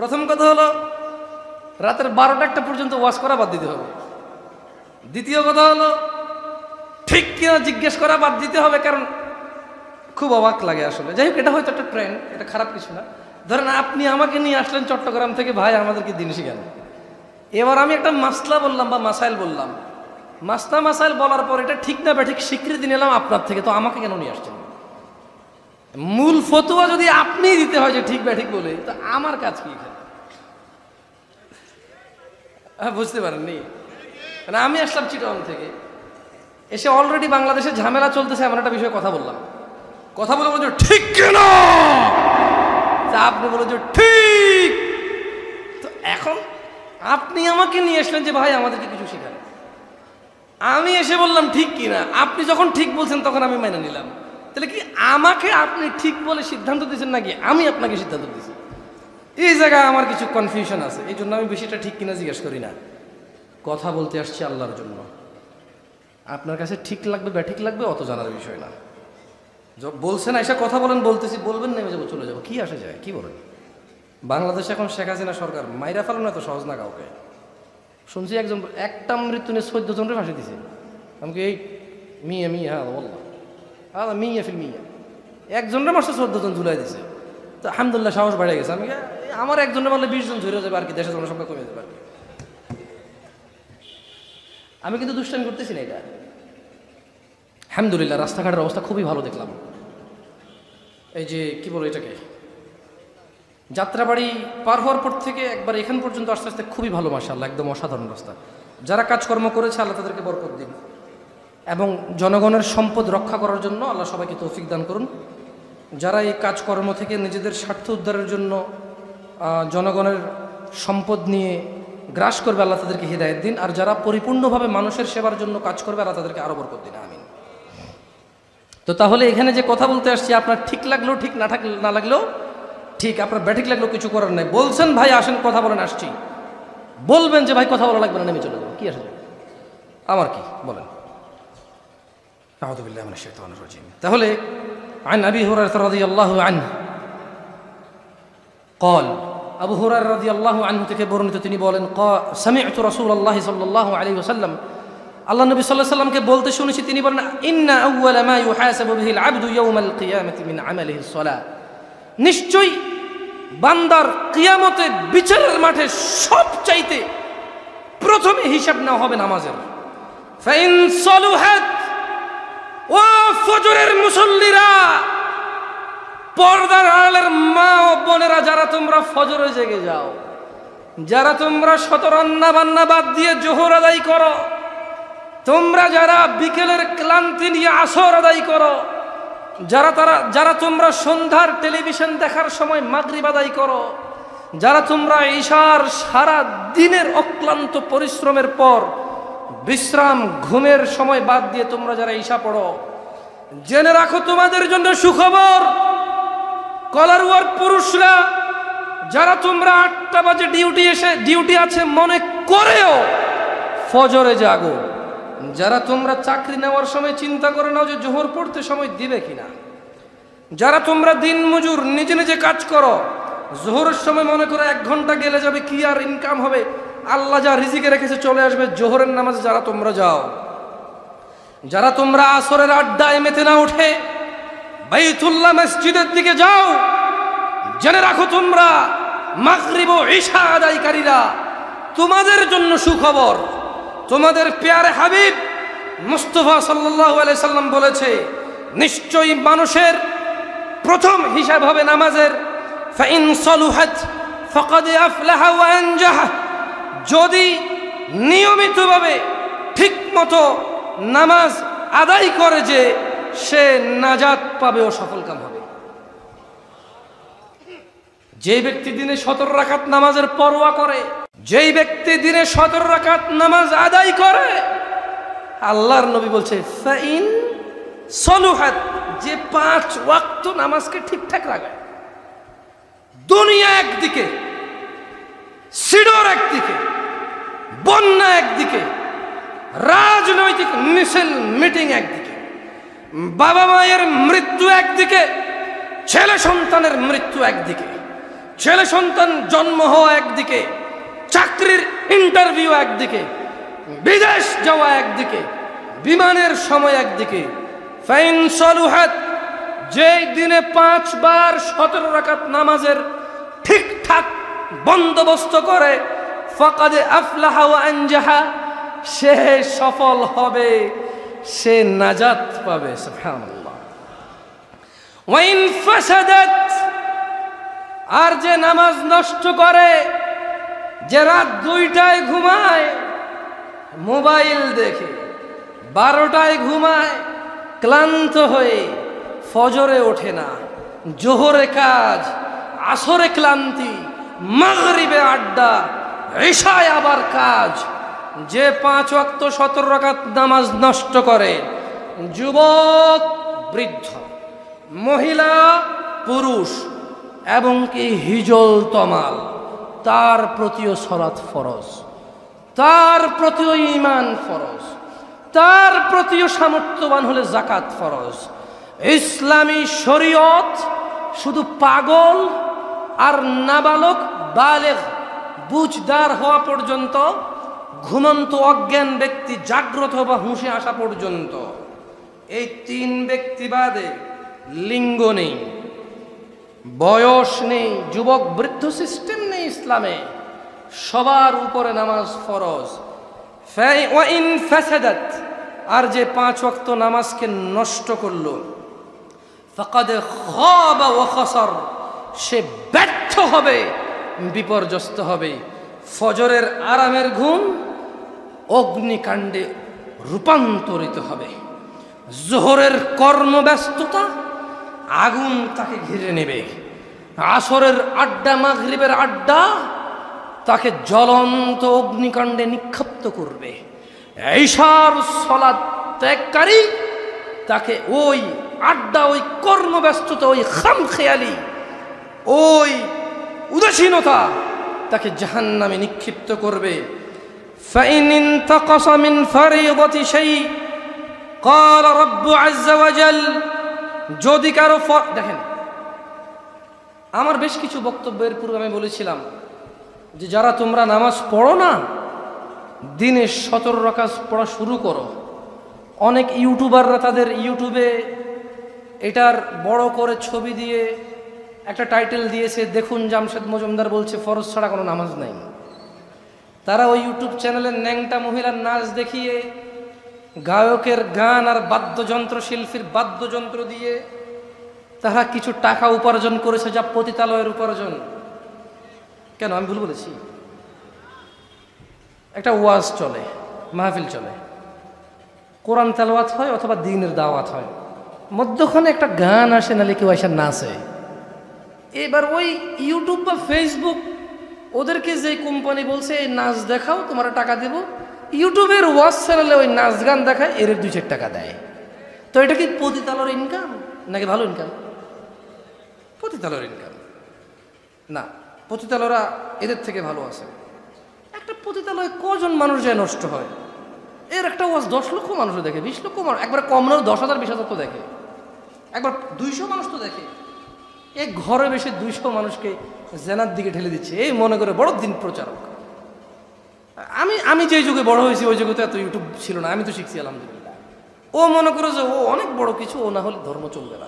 প্রথম কথা হলো, রাতের বারোটা একটা পর্যন্ত ওয়াশ করা বাদ দিতে হবে। দ্বিতীয় কথা হলো, ঠিক কিনা জিজ্ঞেস করা বাদ দিতে হবে, কারণ খুব অবাক লাগে আসলে। যাই হোক, এটা হয়তো একটা ট্রেন্ড এটা খারাপ কিছু না। ধরেন আপনি আমাকে নিয়ে আসলেন চট্টগ্রাম থেকে, ভাই আমাদেরকে দিন শিখান। এবার আমি একটা মাসলা বললাম বা মাসাইল বললাম। মাসলা মাসাইল বলার পর এটা ঠিক না বা ঠিক স্বীকৃতি নিলাম আপনার থেকে, তো আমাকে কেন নিয়ে আসছেন? মূল ফতুয়া যদি আপনিই দিতে হয় যে ঠিক বা ঠিক বলে, তো আমার কাজ কি বুঝতে পারেননি। মানে আমি আসলাম চিটং থেকে। এসে অলরেডি বাংলাদেশে ঝামেলা চলতেছে, এমন একটা বিষয়ে কথা বললাম। কথা বলে বলছো, ঠিক কেন? আপনি বলে যে, ঠিক। তো এখন আপনি আমাকে নিয়ে আসলেন যে, ভাই, আমাদেরকে কিছু শেখান। আমি এসে বললাম, ঠিক কিনা? আপনি যখন ঠিক বলছেন, তখন আমি মেনে নিলাম। তাহলে কি আমাকে আপনি ঠিক বলে সিদ্ধান্ত দিয়েছেন নাকি আমি আপনাকে সিদ্ধান্ত দিয়েছি? এই জায়গায় আমার কিছু কনফিউশন আছে। এই জন্য আমি বেশিটা ঠিক কিনা জিজ্ঞেস করি না। কথা বলতে আসছি আল্লাহর জন্য। আপনার কাছে ঠিক লাগবে, ব্যাঠিক লাগবে, অত জানার বিষয় না। বলছেন এসে কথা বলেন, বলতেছি, বলবেন, নেমে যাব, চলে যাব। কি আসে যায়? কি বলেন? বাংলাদেশে এখন শেখ হাসিনা সরকার। মাইরা ফেলো না তো সহজ না কাউকে? শুনছি একজন, একটা মৃত্যু নিয়ে চোদ্দ জনের ফাঁসি দিছে। আমাকে এই, মিয়া মিয়া হ্যাঁ বললাম হ্যাঁ মিয়া ফিল মিয়া। একজনের মাসে চোদ্দ জন ঝুলাই দিছে। তো আলহামদুলিল্লাহ সাহস বেড়ে গেছে। আমি, আমার একজনের মারলে বিশ জন যাবে আর কি, দেশের জনসংখ্যা কমে যাবে আর কি। আমি কিন্তু দুষ্টামি করতেছি না এটা। আলহামদুলিল্লাহ, রাস্তাঘাটের অবস্থা খুবই ভালো দেখলাম। এই যে, কি বলো এটাকে? যাত্রাবাড়ি পার হওয়ার পর থেকে একবার এখান পর্যন্ত আস্তে আস্তে খুবই ভালো মাসাল্লাহ একদম অসাধারণ রাস্তা। যারা কাজকর্ম করেছে, আল্লাহ তাদেরকে বরকত দিন। এবং জনগণের সম্পদ রক্ষা করার জন্য আল্লাহ সবাইকে তৌফিক দান করুন। যারা এই কাজকর্ম থেকে নিজেদের স্বার্থ উদ্ধারের জন্য জনগণের সম্পদ নিয়ে গ্রাস করবে আল্লাহ তাদেরকে হৃদায়ত দিন আর যারা পরিপূর্ণভাবে মানুষের সেবার জন্য কাজ করবে আল্লাহ তাদেরকে আরও বরকত দিন আমিন। তো তাহলে এখানে যে কথা বলতে আসছি আপনার ঠিক লাগলেও ঠিক না থাকলে না লাগলেও ঠিক আপনার ব্যাঠিক লাগলেও কিছু করার নাই। বলছেন ভাই আসেন কথা বলেন আসছি। বলবেন যে ভাই কথা বলা লাগবে না নেমে চলে যাব। কি আসলে? আমার কি? বলেন। তাহলে عن أبي هريرة رضي الله عنه قال আবু হুরার রাদি আল্লাহ আনহু থেকে বর্ণিত তিনি বলেন ক- সামি'তু রাসূলুল্লাহ সাল্লাল্লাহু আলাইহি ওয়াসাল্লাম আল্লাহ নবী সাল্লাল্লাহু আলাইহি সাল্লামকে বলতে শুনেছি তিনি বলেন ইন্না আউওয়ালা মা ইউহাসাবু বিহিল আবদু ইয়াউমাল কিয়ামাতি মিন আমালিহিস সালাহ নিশ্চয়ই বান্দার কিয়ামতে বিচারের মাঠে সব চাইতে প্রথমে হিসাব নেওয়া হবে নামাজের ফাইন সলুহাত ও ফজরের মুসল্লিরা, পর্দার আড়ালের মা ও বোনেরা, যারা তোমরা ফজরে জেগে যাও, যারা তোমরা শত রান্না বান্না বাদ দিয়ে জোহর আদায় করো, তোমরা যারা বিকেলের ক্লান্তি নিয়ে আসর আদায় করো, যারা তারা, যারা তোমরা সন্ধ্যার টেলিভিশন দেখার সময় মাগরিব আদায় করো, যারা তোমরা ঈশার সারা দিনের অক্লান্ত পরিশ্রমের পর বিশ্রাম, ঘুমের সময় বাদ দিয়ে তোমরা যারা ঈশা পড়ো, জেনে রাখো তোমাদের জন্য সুখবর। কলারুয়ার পুরুষরা, যারা তোমরা আটটা বাজে ডিউটি এসে, ডিউটি আছে মনে করেও ফজরে জাগো। যারা তোমরা চাকরি নেওয়ার সময় চিন্তা করে নাও যে জোহর পড়তে সময় দিবে কিনা। যারা তোমরা দিন মজুর নিজে নিজে কাজ করো, জোহরের সময় মনে করো এক ঘণ্টা গেলে যাবে, কি আর ইনকাম হবে? আল্লাহ যা রিজিকে রেখেছে চলে আসবে, জোহরের নামাজে যারা তোমরা যাও। যারা তোমরা আসরের আড্ডায় মেতে না উঠে বাইতুল্লাহ মসজিদের দিকে যাও। জেনে রাখো তোমরা, মাগরিব ঈশা আদায়কারীরা তোমাদের জন্য সুখবর। তোমাদের পেয়ারে হাবিব মুস্তফা আলাইহি সাল্লাম বলেছে, নিশ্চয়ই মানুষের প্রথম হিসাব হবে নামাজের। ফাইন সলুহাত ফাকাদ আফলাহা ওয়া আনজাহা। যদি নিয়মিতভাবে ঠিকমতো নামাজ আদায় করে যে সে নাজাত পাবে ও সফলকাম হবে। যে ব্যক্তি দিনে সতেরো রাকাত নামাজের পরোয়া করে, যেই ব্যক্তি দিনে সতেরো রাকাত নামাজ আদায় করে, আল্লাহর নবী বলছে সলুহাত যে পাঁচ ওয়াক্ত নামাজকে ঠিকঠাক রাখে। দুনিয়া একদিকে সিডর একদিকে, বন্যা একদিকে, রাজনৈতিক মিছিল, মিটিং একদিকে, বাবা মায়ের মৃত্যু একদিকে, ছেলে সন্তানের মৃত্যু একদিকে, ছেলে সন্তান জন্ম হওয়া একদিকে, চাকরির ইন্টারভিউ একদিকে, বিদেশ যাওয়া একদিকে, বিমানের সময় একদিকে, ফাইন সলুহাত, যেই দিনে পাঁচবার সতেরো রাকাত নামাজের ঠিকঠাক বন্দোবস্ত করে। ফকাদে আফলাহা আনজাহা, সে সফল হবে, সে নাজাত পাবে আর যে নামাজ নষ্ট করে, যে রাত দুইটায় ঘুমায়, মোবাইল দেখে, বারোটায় ঘুমায়, ক্লান্ত হয়ে ফজরে ওঠে না, জোহরে কাজ, আসরে ক্লান্তি মাগরিবে আড্ডা রেশায় আবার কাজ। যে পাঁচ ওয়াক্ত সতেরো রাকাত নামাজ নষ্ট করে, যুবক, বৃদ্ধ, মহিলা, পুরুষ এবং কি হিজল তমাল, তার প্রতিও সরাত ফরজ, তার প্রতিও ইমান ফরজ, তার প্রতিও সামর্থ্যবান হলে জাকাত ফরজ। ইসলামী শরীয়ত শুধু পাগল আর নাবালক বালেগ, বুঝদার হওয়া পর্যন্ত, ঘুমন্ত অজ্ঞান ব্যক্তি জাগ্রত বা হুঁশে আসা পর্যন্ত। এই তিন ব্যক্তি বাদে লিঙ্গ নেই, বয়স নেই, যুবক বৃদ্ধ সিস্টেম নেই ইসলামে। সবার উপরে নামাজ ফরজ। আর যে পাঁচ ওয়াক্ত নামাজকে নষ্ট করল, ফাকাদে খাসার। সে ব্যর্থ হবে, বিপর্যস্ত হবে। ফজরের আরামের ঘুম অগ্নিকাণ্ডে রূপান্তরিত হবে। জোহরের কর্মব্যস্ততা আগুন তাকে ঘিরে নেবে। আসরের আড্ডা, মাগরিবের আড্ডা তাকে জ্বলন্ত অগ্নিকাণ্ডে নিক্ষিপ্ত করবে। এইসার সলা ত্যাগকারী তাকে ওই আড্ডা, ওই কর্মব্যস্ততা, ওই খামখেয়ালি ওই উদাসীনতা তাকে জাহান নামে নিক্ষিপ্ত করবে। যদি কারও দেখেন, আমার বেশ কিছু বক্তব্যের পূর্বে আমি বলেছিলাম যে যারা তোমরা নামাজ পড়ো না, দিনে সতর রকাজ পড়া শুরু করো। অনেক ইউটিউবাররা তাদের ইউটিউবে এটার বড় করে ছবি দিয়ে একটা টাইটেল দিয়েছে, দেখুন জামশেদ মজুমদার বলছে, ফরজ ছাড়া কোনো নামাজ নাই। তারা ওই ইউটিউব চ্যানেলের ন্যাংটা মহিলার নাচ দেখিয়ে, গায়কের গান আর বাদ্যযন্ত্র, শিল্পীর বাদ্যযন্ত্র দিয়ে তারা কিছু টাকা উপার্জন করেছে যা পতিতালয়ের উপার্জন। কেন? আমি ভুল বলেছি? একটা ওয়াজ চলে, মাহফিল চলে। কোরআন তেলাওয়াত হয় অথবা দিনের দাওয়াত হয়। মধ্যখানে একটা গান আসে, নালে কেউ এসে নাচে। এবার ওই ইউটিউব বা ফেসবুক ওদেরকে যে কোম্পানি বলছে, এই নাচ দেখাও, তোমার টাকা দেব। ইউটিউবের ওয়াচ চ্যানেলে ওই নাচ গান দেখায় এর দুই চার টাকা দেয়। তো এটা কি পতিতালর ইনকাম নাকি ভালো ইনকাম পতিতালর ইনকাম না, পতিতালরা এদের থেকে ভালো আছে। একটা পতিতালয়ে কজন মানুষ যায় নষ্ট হয়? এর একটা ওয়াজ দশ লক্ষ মানুষ দেখে, বিশ লক্ষ মানুষ, একবার কম নয়, দশ হাজার, বিশ হাজার তো দেখে। একবার দুইশো মানুষ তো দেখে। এক ঘরে বেশি দুইশো মানুষকে জেনার দিকে ঠেলে দিচ্ছে। এই মনে করে বড় দিন প্রচারক। আমি আমি যে যুগে বড় হয়েছি, ওই যুগে তো এত ইউটিউব ছিল না। আমি তো শিখছি, আলহামদুলিল্লাহ। ও মনে করো যে ও অনেক বড় কিছু, ও না হলে ধর্ম চলবে না।